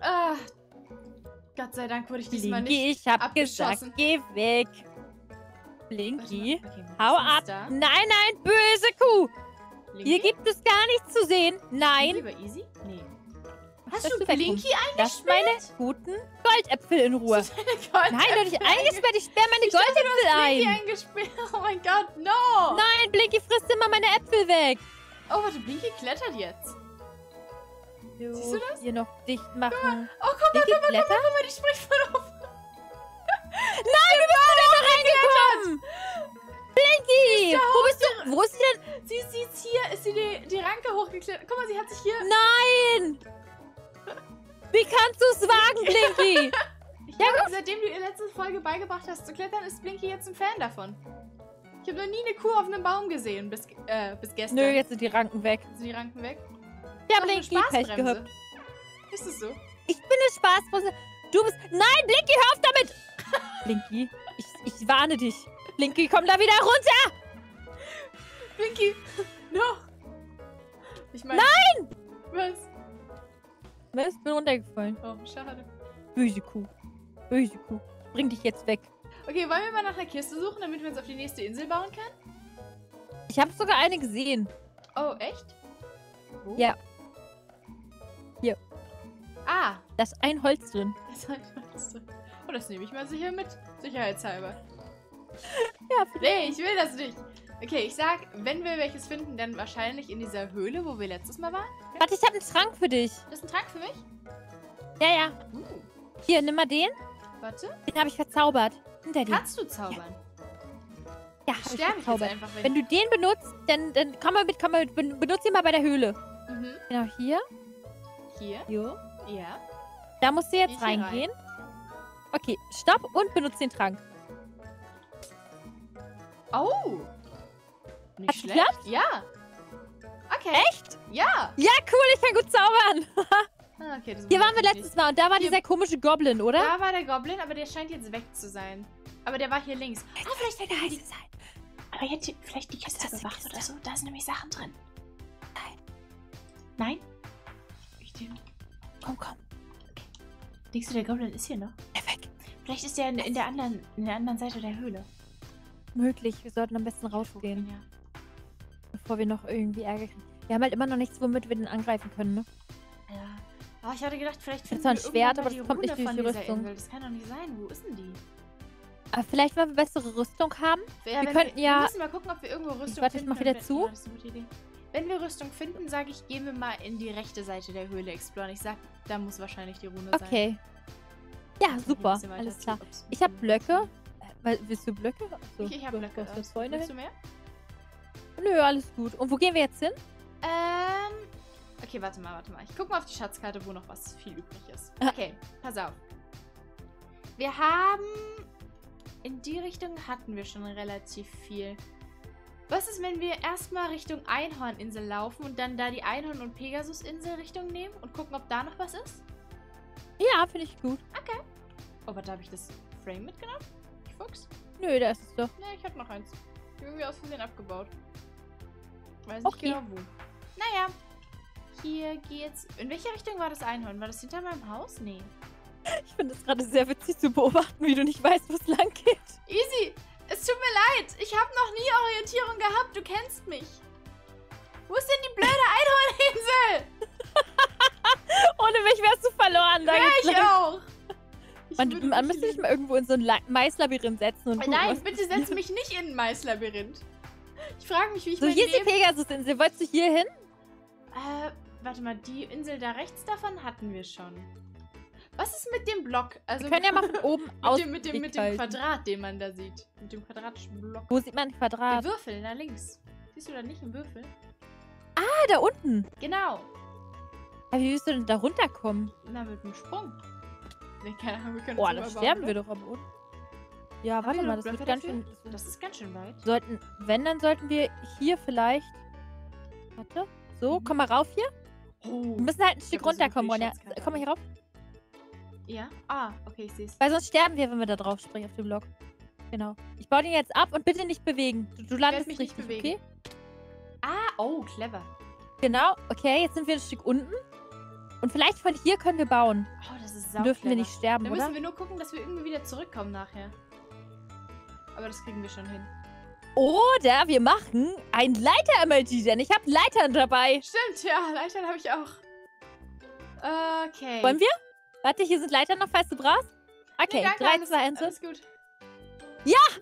Ah, Gott sei Dank wurde ich diesmal Blinky, nicht ich hab abgeschossen. gesagt, geh weg. Blinky. Okay, hau ab. Monster. Nein, nein, böse Kuh. Blinky? Hier gibt es gar nichts zu sehen. Nein. Lieber easy? Nee. Hast du wegkommst. Blinky Lass meine guten Goldäpfel in Ruhe. eingesperrt? Nein, doch nicht eingesperrt. Ich sperre meine Ich dachte, Goldäpfel Blinky ein. eingesperrt. Oh mein Gott, no! Nein, Blinky frisst immer meine Äpfel weg. Oh, warte, Blinky klettert jetzt. Siehst du das? Hier noch dicht machen. Oh, guck mal, guck mal, guck mal, guck mal, die spricht von oben. Nein, wie bist du denn da reingekommen? Blinky, wo bist du? Wo ist sie denn? Sie, sie ist hier, ist sie die, die Ranke hochgeklettert. Guck mal, sie hat sich hier... Nein! Wie kannst du es wagen, Blinky? Ich glaube, seitdem du ihr letzte Folge beigebracht hast zu klettern, ist Blinky jetzt ein Fan davon. Ich habe noch nie eine Kuh auf einem Baum gesehen, bis, äh, bis gestern. Nö, jetzt sind die Ranken weg. Sind die Ranken weg? Doch, eine Blinky, Pech gehabt. Ist es so? Ich bin eine Spaßbremse. Du bist... Nein, Blinky, hör auf damit! Blinky, ich, ich warne dich. Blinky, komm da wieder runter! Blinky! No! Ich meine... Nein! Was? Was? Bin runtergefallen. Oh, schade. Böse Kuh. Böse Kuh. Bring dich jetzt weg. Okay, wollen wir mal nach einer Kiste suchen, damit wir uns auf die nächste Insel bauen können? Ich habe sogar eine gesehen. Oh, echt? Wo? Ja. Ah, Da ist ein Holz drin. das heißt, Oh, das nehme ich mal sicher mit. Sicherheitshalber. Ja, Nee, ich will das nicht. Okay, ich sag, wenn wir welches finden, dann wahrscheinlich in dieser Höhle, wo wir letztes Mal waren. Warte, ich habe einen Trank für dich. Das ist ein Trank für mich? Ja, ja. Uh, Hier, nimm mal den. warte. Den habe ich verzaubert. Hinter dir. Kannst du zaubern? Ja, Ich hab ich sterbe ich verzaubert. einfach, wenn, Wenn du den benutzt, dann, dann komm mal mit, komm mal mit. Ben- Benutz ihn mal bei der Höhle. Mhm. Genau, hier. Hier? Jo. Ja. Da musst du jetzt ich hier rein? reingehen. Okay, stopp und benutz den Trank. Oh! Nicht Hat's schlecht. geklappt? Ja. Okay. Echt? Ja. Ja, cool, ich kann gut zaubern. Ah, okay, das Hier waren wir letztes Mal und da war Hier- dieser komische Goblin, oder? Da war der Goblin, aber der scheint jetzt weg zu sein. Aber der war hier links. Ah, vielleicht der heiße sein. Aber jetzt die- vielleicht die Kiste bewacht oder so. Da sind nämlich Sachen drin. Nein. Nein? Ich den. Komm, komm. Denkst du, der Goblin ist hier noch? Er weg. Vielleicht ist der in, in der anderen, in der anderen Seite der Höhle. Möglich, wir sollten am besten rausgehen, Ja. bevor wir noch irgendwie Ärger kriegen. Wir haben halt immer noch nichts, womit wir den angreifen können, ne? ja. Aber ich hatte gedacht, vielleicht finden zwar ein wir Schwert, irgendwann aber das kommt die nicht durch von die dieser Rüstung. Insel. Das kann doch nicht sein. Wo ist denn die? Aber vielleicht, weil wir bessere Rüstung haben. Ja, Wir könnten wir, ja- Wir müssen mal gucken, ob wir irgendwo Rüstung warte, ich mach wieder zu. Das. Wenn wir Rüstung finden, sage ich, gehen wir mal in die rechte Seite der Höhle exploren. Ich sag, da muss wahrscheinlich die Rune sein. Okay. Ja, super. Alles klar. Ich habe Blöcke. Äh, weil- Willst du Blöcke? Achso, Ich, ich habe du Blöcke. hast jetzt Äh, Freunde Willst du mehr? Nö, alles gut. Und wo gehen wir jetzt hin? Ähm. Okay, warte mal, warte mal. Ich gucke mal auf die Schatzkarte, wo noch was viel übrig ist. Ah. Okay, pass auf. Wir haben. In die Richtung hatten wir schon relativ viel. Was ist, wenn wir erstmal Richtung Einhorninsel laufen und dann da die Einhorn- und Pegasus-Insel Richtung nehmen und gucken, ob da noch was ist? Ja, finde ich gut. Oh, warte, habe ich das Frame mitgenommen? Ich Fuchs? Nö, da ist es doch. Ne, ich habe noch eins. Irgendwie aus Versehen abgebaut. Weiß nicht Okay. genau wo. Naja. Hier geht's. In welche Richtung war das Einhorn? War das hinter meinem Haus? Nee. Ich finde es gerade sehr witzig zu beobachten, wie du nicht weißt, wo es lang geht. Easy! Es tut mir leid. Ich habe noch nie Orientierung gehabt. Du kennst mich. Wo ist denn die blöde Einhorninsel? Ohne mich wärst du verloren. Ja, ich auch. Ich Man, müsste dich mal irgendwo in so ein La Maislabyrinth setzen und gucken, Nein, was bitte setz mich nicht in ein Maislabyrinth. Ich frage mich, wie ich So, mein hier ist die Leben... Pegasusinsel. Wolltest du hier hin? Äh, warte mal, die Insel da rechts davon hatten wir schon. Was ist mit dem Block? Also Wir können ja mal von oben aus. mit dem, mit dem, mit dem Quadrat, den man da sieht. Mit dem quadratischen Block. Wo sieht man ein Der Quadrat? Würfel, da links. Siehst du da nicht einen Würfel? Ah, da unten. Genau. Aber wie willst du denn da runterkommen? Na, mit einem Sprung. Nee, keine Ahnung, wir können Boah, uns da überbauen, sterben oder? wir doch am Boden. Ja, Haben warte mal, das wird ganz schön. Das ist ganz schön weit. Sollten, wenn, dann sollten wir hier vielleicht. Warte. So, Mhm. komm mal rauf hier. Oh. Wir müssen halt ein Stück runterkommen, Ronja. Komm mal hier rauf. Ja? Ah, okay, ich sehe es. Weil sonst sterben wir, wenn wir da drauf springen auf dem Block. Genau. Ich baue den jetzt ab und bitte nicht bewegen. Du, du landest mich nicht richtig, bewegen. okay? Ah, oh, clever. Genau. Okay, jetzt sind wir ein Stück unten. Und vielleicht von hier können wir bauen. Oh, das ist sau dürfen wir nicht sterben, Dann oder? müssen wir nur gucken, dass wir irgendwie wieder zurückkommen nachher. Aber das kriegen wir schon hin. Oder wir machen ein Leiter-Emoji, denn ich habe Leitern dabei. Stimmt, ja, Leitern habe ich auch. Okay. Wollen wir? Warte, hier sind Leitern noch, falls du brauchst. Okay, Nee, danke, 3, alles, 2, 1. Alles gut. Jetzt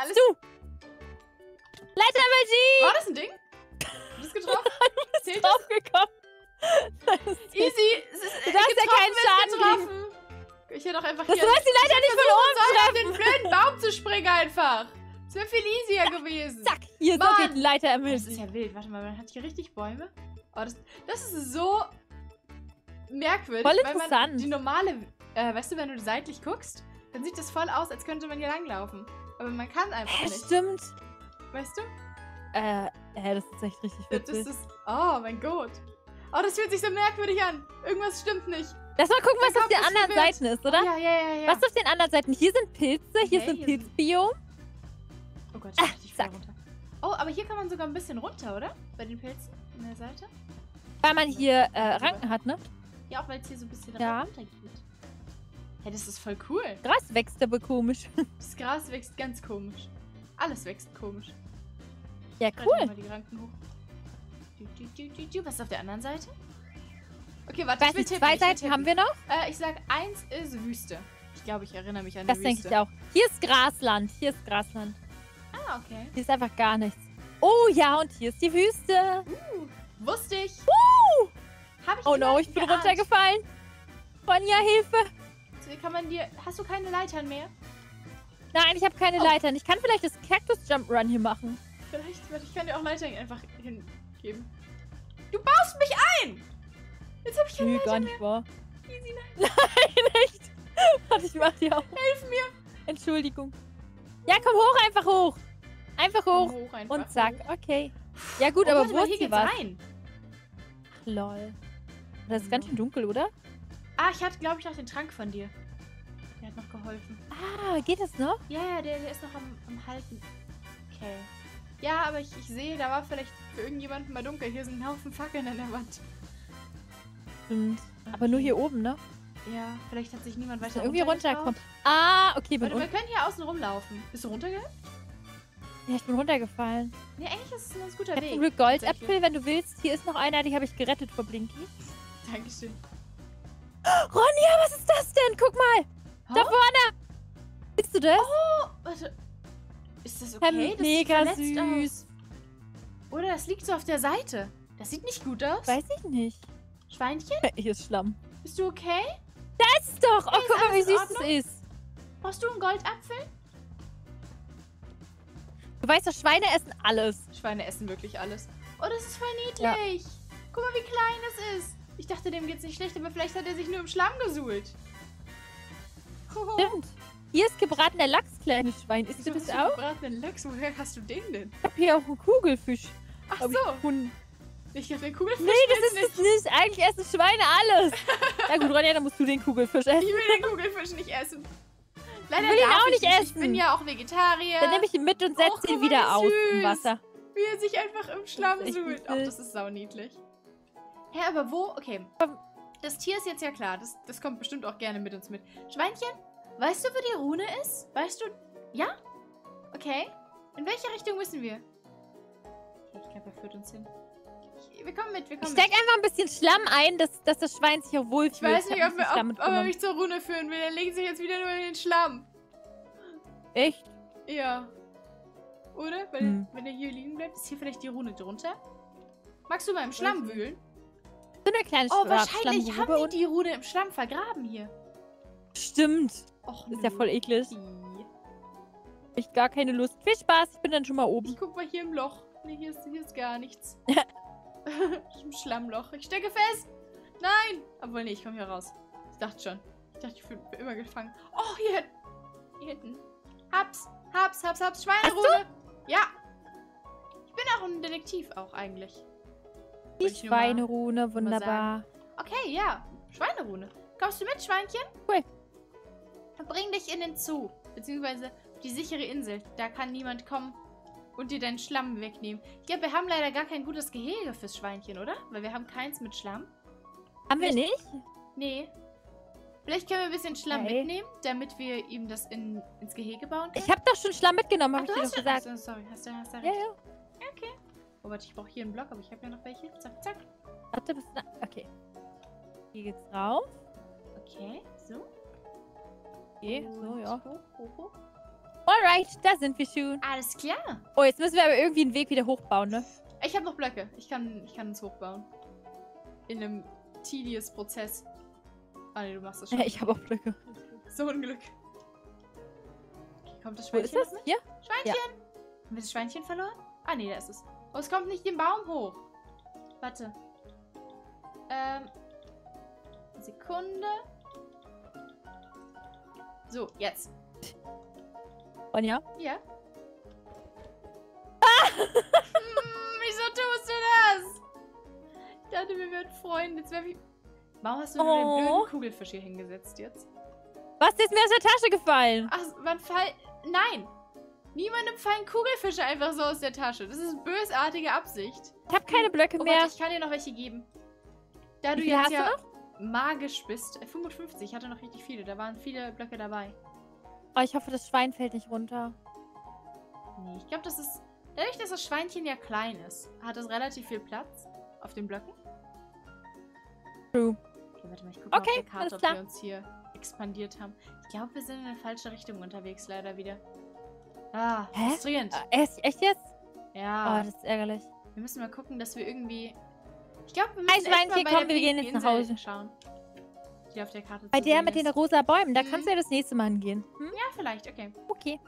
alles- du. Leiter-Emoji. War das ein Ding? Du bist getroffen? Zählt das? Draufgekommen. Das ist Easy. Es ist, Du darfst ja keinen Schaden getroffen. Ich hätte doch einfach Das hier... sollst die Leiter nicht von oben auf den blöden Baum zu springen einfach. Das wäre viel easier gewesen. Zack, hier so Mann. geht ein Das ist ja wild. Warte mal, man hat hier richtig Bäume. Oh, das, das ist so merkwürdig. Voll Weil man interessant. die normale, äh, weißt du, wenn du seitlich guckst, dann sieht das voll aus, als könnte man hier langlaufen. Aber man kann einfach Hä, nicht. stimmt. Weißt du? Äh, äh, das ist echt richtig Das witzig. ist, oh mein Gott. Oh, das fühlt sich so merkwürdig an. Irgendwas stimmt nicht. Lass mal gucken, was auf den anderen verwirrt. Seiten ist, oder? Ja, ja, ja, ja. Was auf den anderen Seiten? Hier sind Pilze, hier Okay, sind Pilzbiom. Oh Gott, Ah, ich richtig zack. runter. Oh, aber hier kann man sogar ein bisschen runter, oder? Bei den Pilzen an der Seite. Weil man hier äh, Ranken hat, ne? Ja, auch weil es hier so ein bisschen Ja. runter geht. Ja, das ist voll cool. Gras wächst aber komisch. Das Gras wächst ganz komisch. Alles wächst komisch. Ja, cool. Mal die Ranken hoch. Du, du, du, du. Was ist auf der anderen Seite? Okay, warte, Weiß ich tippen. zwei ich Seiten haben wir noch? Äh, ich sag, eins ist Wüste. Ich glaube, ich erinnere mich an Das die denke Wüste. ich auch. Hier ist Grasland. Hier ist Grasland. Ah, okay. Hier ist einfach gar nichts. Oh ja, und hier ist die Wüste. Wusste ich. Uh! Oh no, ich bin geahnt. runtergefallen. Ronja, Hilfe. So, Kann man dir... Hast du keine Leitern mehr? Nein, ich habe keine Oh. Leitern. Ich kann vielleicht das Cactus Jump Run hier machen. Vielleicht, warte, ich kann dir auch Leitern einfach hingeben. Du baust mich ein! Jetzt habe ich keine Nö, Leitern gar mehr. nicht wahr. Easy, nein. Nein, echt. Warte, ich mach dir auch. Hilf mir. Entschuldigung. Ja, komm hoch, einfach hoch. Einfach hoch. Hoch einfach. Und zack, okay. Ja gut, Oh, aber wo ist hier was? rein. Lol. Das ist ganz schön dunkel, oder? Ah, ich hatte, glaube ich, noch den Trank von dir. Der hat noch geholfen. Ah, geht das noch? Ja, ja, der, der ist noch am, am Halten. Okay. Ja, aber ich, ich sehe, da war vielleicht für irgendjemanden mal dunkel. Hier sind ein Haufen Fackeln an der Wand. Stimmt. Aber nur hier oben, ne? Ja, vielleicht hat sich niemand weiter irgendwie runtergetraut. runterkommen. Ah, okay, bin Warte, wir können hier außen rumlaufen. Bist du runtergegangen? Ja, ich bin runtergefallen. Nee, eigentlich ist es ein ganz guter Ich Weg. zum Glück Goldäpfel, wenn du willst. Hier ist noch einer, die habe ich gerettet vor Blinky. Dankeschön. Ronja, was ist das denn? Guck mal. Da Oh, vorne. Siehst du das? warte. Ist das Ja, okay? Das mega süß. Aus. Oder das liegt so auf der Seite. Das sieht nicht gut aus. Weiß ich nicht. Schweinchen, Hier ist Schlamm. bist du okay? Das ist doch. Oh, Hey, ist guck mal, wie süß das ist. Brauchst du einen Goldapfel? Du weißt doch, Schweine essen alles. Schweine essen wirklich alles. Oh, das ist voll Ja. niedlich. Guck mal, wie klein das ist. Ich dachte, dem geht's nicht schlecht, aber vielleicht hat er sich nur im Schlamm gesuhlt. Oh, Stimmt. Hier ist gebratener Lachs, kleines Schwein. Isst du das auch? gebratenen Lachs? Woher hast du den denn? Ich hab hier auch einen Kugelfisch. Ach Hab so. ich. Ich dachte, den Kugelfisch Nee, das ist es nicht. Eigentlich essen Schweine alles. ja gut, Ronja, dann musst du den Kugelfisch essen. Ich will den Kugelfisch nicht essen. Leider will ihn auch ich nicht Ich bin essen. ja auch Vegetarier. Dann nehme ich ihn mit und setze ihn wieder wie aus im. Wasser. Wie er sich einfach im Schlamm suhlt. Ach, das ist sauniedlich. Hä, aber wo? Okay. Das Tier ist jetzt ja klar. Das, das kommt bestimmt auch gerne mit uns mit. Schweinchen, weißt du, wo die Rune ist? Weißt du? Ja? Okay. In welche Richtung müssen wir? Okay, ich glaube, er führt uns hin. Ich, wir kommen mit, wir Ich kommen steck mit. einfach ein bisschen Schlamm ein, dass, dass das Schwein sich auch wohlfühlt. Ich weiß nicht, hab ob, wir, ob, ob er mich zur Rune führen will. Er legt sich jetzt wieder nur in den Schlamm. Echt? Ja. Oder? Weil, Hm. wenn er hier liegen bleibt, ist hier vielleicht die Rune drunter. Magst du mal im Schlamm wühlen? So eine kleine Oh, wahrscheinlich haben die die Rune im Schlamm vergraben hier. Stimmt. Och, Das ist ja voll eklig. Ich gar keine Lust. Viel Spaß, ich bin dann schon mal Ich oben. guck mal hier im Loch. Nee, hier ist, hier ist gar nichts. Im Schlammloch. Ich stecke fest. Nein. Obwohl, nee, ich komme hier raus. Ich dachte schon. Ich dachte, ich bin immer gefangen. Oh, hier hinten. Hier hinten. Hab's. Hab's, hab's, hab's. Schweinerune. Ja. Ich bin auch ein Detektiv auch eigentlich. Die Schweinerune, wunderbar. Okay, ja. Schweinerune. Kommst du mit, Schweinchen? Cool. Bring dich in den Zoo. Beziehungsweise die sichere Insel. Da kann niemand kommen und dir deinen Schlamm wegnehmen. Ich glaube, wir haben leider gar kein gutes Gehege fürs Schweinchen, oder? Weil wir haben keins mit Schlamm. Haben wir nicht? Nee. Vielleicht können wir ein bisschen Schlamm Okay. mitnehmen, damit wir ihm das in, ins Gehege bauen können. Ich habe doch schon Schlamm mitgenommen, habe ich dir schon- gesagt. Achso, sorry, hast du, hast du Ja, recht. ja. Okay. Oh, warte, ich brauche hier einen Block, aber ich habe ja noch welche. Zack, zack. Warte, bis da. Okay. Hier geht's rauf. Okay, so. Okay, so, ja. Hoch, hoch, hoch. Alright, da sind wir schon. Alles klar. Oh, jetzt müssen wir aber irgendwie einen Weg wieder hochbauen, ne? Ich habe noch Blöcke. Ich kann, ich kann uns hochbauen. In einem tedious Prozess. Ah, nee, du machst das schon. Ja, ich habe auch Blöcke. So ein Glück. Okay, kommt das Wo ist Schweinchen das? Hier? Schweinchen! Haben wir das Schweinchen verloren? Ah, nee, da ist es. Oh, es kommt nicht den Baum hoch. Warte. Ähm. Sekunde. So, jetzt. Und ja? Ja. hm, wieso tust du das? Ich dachte, wir wären Freunde. Jetzt werf ich... Warum hast du nur den Oh. blöden Kugelfisch hier hingesetzt jetzt? Was ist mir aus der Tasche gefallen? Ach, man fall... Nein! Niemandem fallen Kugelfische einfach so aus der Tasche. Das ist bösartige Absicht. Ich habe keine Blöcke Oh, mehr. warte, ich kann dir noch welche geben. Da du jetzt hast du ja magisch bist. Äh, 55, ich hatte noch richtig viele. Da waren viele Blöcke dabei. Oh, ich hoffe, das Schwein fällt nicht runter. Nee, ich glaube, das ist... Dadurch, dass das Schweinchen ja klein ist, hat es relativ viel Platz auf den Blöcken. True. Okay, warte mal, ich gucke mal auf Okay, der Karte, ob wir uns hier expandiert haben. Ich glaube, wir sind in eine falsche Richtung unterwegs, leider wieder. Ah, Hä? frustrierend. Äh, echt, echt jetzt? Ja, Oh, das ist ärgerlich. wir müssen mal gucken, dass wir irgendwie... Ich glaube, wir müssen echt mal bei komm, der wir gehen jetzt nach Hause. schauen. Die auf der Karte Bei der mit den ist. rosa Bäumen, da Mhm. kannst du ja das nächste Mal hingehen. Hm? Ja, vielleicht, okay. Okay.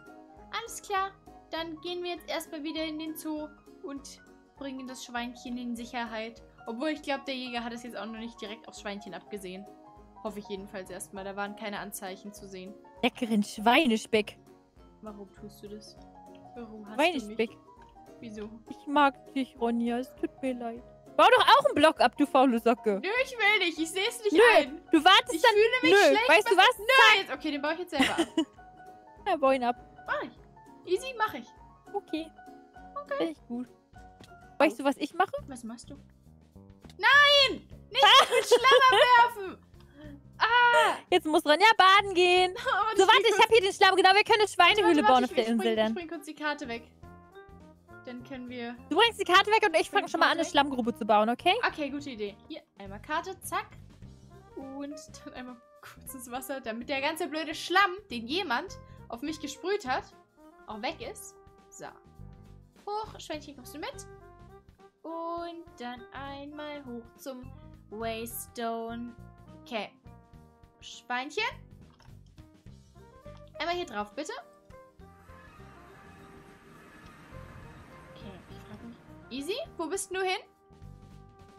Alles klar. Dann gehen wir jetzt erstmal wieder in den Zoo und bringen das Schweinchen in Sicherheit. Obwohl ich glaube, der Jäger hat es jetzt auch noch nicht direkt aufs Schweinchen abgesehen. Hoffe ich jedenfalls erstmal. Da waren keine Anzeichen zu sehen. Leckeren Schweinespeck. Warum tust du das? Warum hast du Schweinespeck. mich? Wieso? Ich mag dich, Ronja. Es tut mir leid. Bau doch auch einen Block ab, du faule Socke. Nö, ich will nicht. Ich sehe es nicht Nö, ein. Du wartest Ich dann. fühle mich Nö, schlecht. weißt du was? Nö, jetzt, okay, den baue ich jetzt selber ab. Ja, bau ihn ab. Mach ich. Easy, mach ich. Okay. Okay. Ich gut. Weißt du, was ich mache? Was machst du? Nein! Nicht mit Schlammer werfen! Ah! Jetzt muss Ronja baden gehen. Aber So, warte, ich habe hier den Schlamm. Genau, wir können eine Schweinehöhle Warte, warte, bauen auf der Insel dann. Ich bring kurz die Karte weg. Dann können wir... Du bringst die Karte weg und ich fange schon mal an, eine. Schlammgrube zu bauen, okay? Okay, gute Idee. Hier, einmal Karte, zack. Und dann einmal kurz ins Wasser, damit der ganze blöde Schlamm, den jemand auf mich gesprüht hat, auch weg ist. So. Hoch, Schweinchen, kommst du mit? Und dann einmal hoch zum Waystone. Okay. Schweinchen. Einmal hier drauf, bitte. Okay, ich frage mich. Easy, wo bist du hin?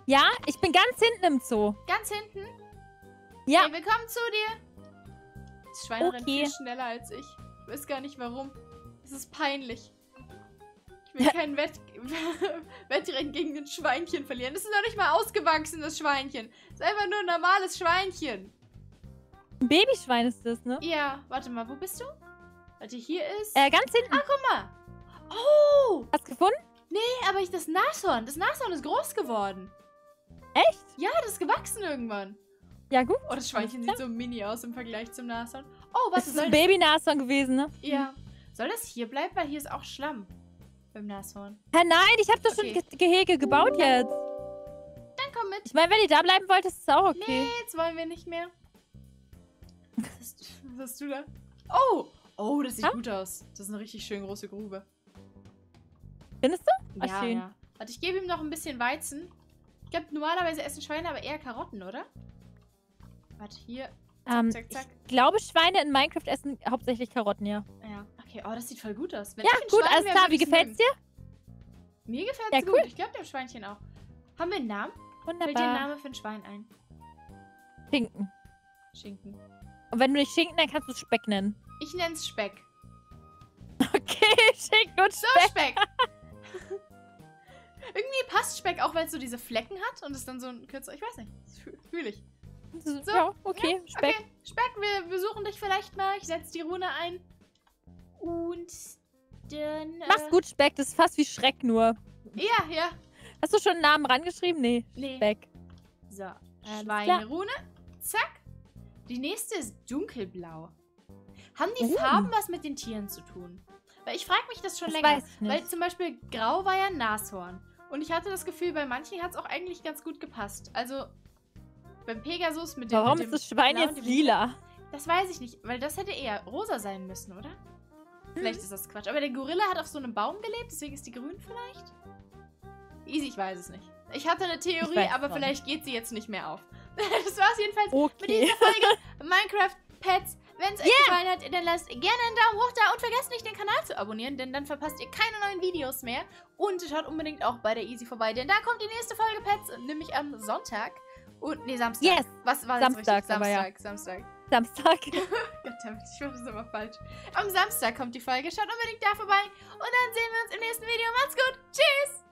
Ja, ich bin ganz hinten im Zoo. Ganz hinten. Ja. Hey, willkommen zu dir. Das Schwein rennt Okay. viel schneller als ich. Ich weiß gar nicht warum. Es ist peinlich. Ich will kein Wett Wettrennen gegen ein Schweinchen verlieren. Das ist noch nicht mal ausgewachsenes Schweinchen. Das ist einfach nur ein normales Schweinchen. Ein Babyschwein ist das, ne? Ja, warte mal, wo bist du? Warte, hier ist... Äh, ganz hinten. Guck mal. Oh, Hast du gefunden? nee, aber ich, das Nashorn. Das Nashorn ist groß geworden. Echt? Ja, das ist gewachsen irgendwann. Ja, gut. Oh, das Schweinchen sieht so mini aus im Vergleich zum Nashorn. Oh, was Das ist ein? Babynashorn gewesen, ne? Ja. Soll das hier bleiben? Weil hier ist auch Schlamm. Beim Nashorn. Hä, nein, ich habe doch Okay. schon Ge Gehege gebaut jetzt. Dann komm mit. Ich meine, wenn ihr da bleiben wollt, ist es auch okay. Nee, jetzt wollen wir nicht mehr. Was hast, was hast du da? Oh! Oh, das sieht Ha? gut aus. Das ist eine richtig schön große Grube. Findest du? Ah, ja, schön. ja. Warte, ich gebe ihm noch ein bisschen Weizen. Ich glaube, normalerweise essen Schweine aber eher Karotten, oder? Warte, hier. Ähm, zack, zack. Ich glaube, Schweine in Minecraft essen hauptsächlich Karotten, ja. Ja. Okay, oh, das sieht voll gut aus. Wenn Ja, gut, Schwein alles klar. Wie gefällt's mögen. dir? Mir gefällt's Ja, gut. cool. Ich glaube, dem Schweinchen auch. Haben wir einen Namen? Fällt dir ein Wunderbar. Name für ein Schwein ein? Schinken. Schinken. Und wenn du nicht Schinken, dann kannst du es Speck nennen. Ich nenn's Speck. Okay, Schinken und So, Speck. Speck. Irgendwie passt Speck auch, weil es so diese Flecken hat und es dann so ein kürzer. Ich weiß nicht. Das fühle fühl ich. So, ja, okay, Speck. Okay, Speck, wir besuchen dich vielleicht mal. Ich setze die Rune ein. Und dann. Äh, Mach's gut, Speck. Das ist fast wie Schreck nur. Ja, ja. Hast du schon einen Namen rangeschrieben? Nee, Nee. Speck. So, Alles Schweinerune. Zack. Die nächste ist dunkelblau. Haben die Uh. Farben was mit den Tieren zu tun? Weil ich frage mich das schon Das länger. weiß ich nicht. Weil zum Beispiel grau war ja ein Nashorn. Und ich hatte das Gefühl, bei manchen hat es auch eigentlich ganz gut gepasst. Also beim Pegasus mit dem. Warum mit ist dem das Schwein Blau jetzt lila? Das weiß ich nicht, weil das hätte eher rosa sein müssen, oder? Vielleicht ist das Quatsch. Aber der Gorilla hat auf so einem Baum gelebt, deswegen ist die grün vielleicht? Easy, ich weiß es nicht. Ich hatte eine Theorie, aber vielleicht geht sie jetzt nicht mehr auf. das war's jedenfalls mit Okay. dieser Folge Minecraft Pets. Wenn es euch gefallen hat, dann lasst gerne einen Daumen hoch da und vergesst nicht, den Kanal zu abonnieren, denn dann verpasst ihr keine neuen Videos mehr. Und schaut unbedingt auch bei der Easy vorbei, denn da kommt die nächste Folge Pets, nämlich am Sonntag. Und, nee, Samstag. Yes! Was war Samstag, richtig? aber ja. Samstag, Samstag. Samstag. Goddammit, ich mache das immer falsch. Am Samstag kommt die Folge. Schaut unbedingt da vorbei. Und dann sehen wir uns im nächsten Video. Macht's gut. Tschüss.